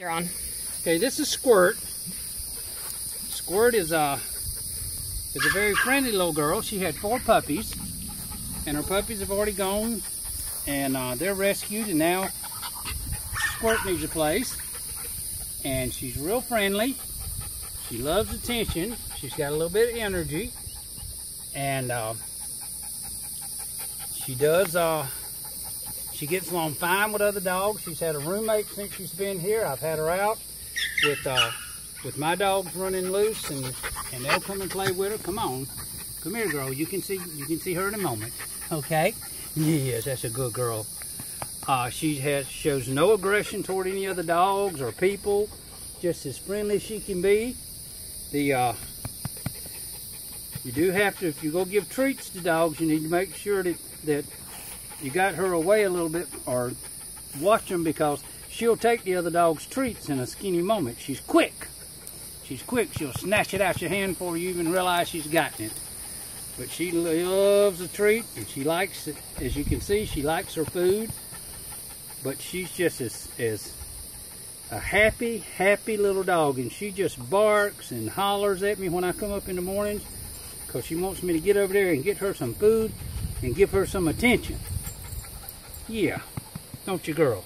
You're on. Okay, this is Squirt. Squirt is a is a very friendly little girl. She had four puppies, and her puppies have already gone, and uh, they're rescued, and now Squirt needs a place. And she's real friendly. She loves attention. She's got a little bit of energy, and uh, she does. Uh, she gets along fine with other dogs. She's had a roommate since she's been here. I've had her out with uh, with my dogs running loose, and and they'll come and play with her. Come on, come here, girl. You can see you can see her in a moment. Okay? Yes, that's a good girl. Uh, she has shows no aggression toward any other dogs or people. Just as friendly as she can be. The uh, you do have to if you go give treats to dogs, you need to make sure that that you got her away a little bit or watch them because she'll take the other dog's treats in a skinny moment. She's quick. She's quick. She'll snatch it out your hand before you even realize she's gotten it. But she loves a treat and she likes it. As you can see, she likes her food. But she's just as, as a happy, happy little dog. And she just barks and hollers at me when I come up in the mornings because she wants me to get over there and get her some food and give her some attention. Yeah, don't you, girl?